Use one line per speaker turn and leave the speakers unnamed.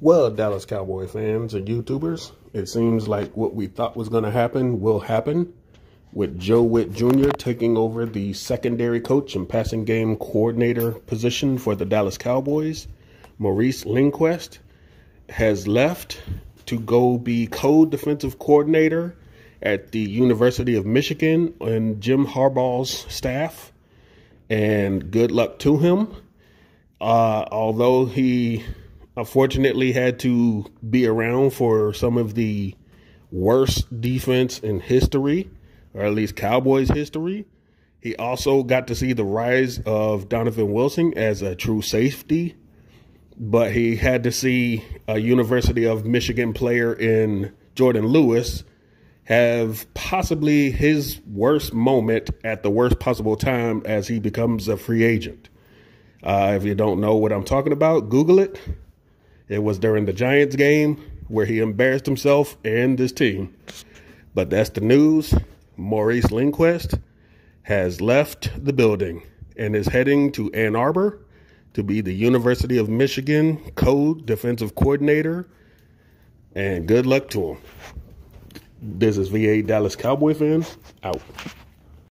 Well, Dallas Cowboy fans and YouTubers, it seems like what we thought was going to happen will happen with Joe Whitt Jr. taking over the secondary coach and passing game coordinator position for the Dallas Cowboys. Maurice Linguist has left to go be co-defensive coordinator at the University of Michigan and Jim Harbaugh's staff. And good luck to him. Uh, although he unfortunately had to be around for some of the worst defense in history, or at least Cowboys history. He also got to see the rise of Donovan Wilson as a true safety, but he had to see a University of Michigan player in Jourdan Lewis have possibly his worst moment at the worst possible time as he becomes a free agent. Uh, if you don't know what I'm talking about, Google it. It was during the Giants game where he embarrassed himself and this team. But that's the news. Maurice Linguist has left the building and is heading to Ann Arbor to be the University of Michigan co defensive coordinator. And good luck to him. This is VA Dallas Cowboy fan out.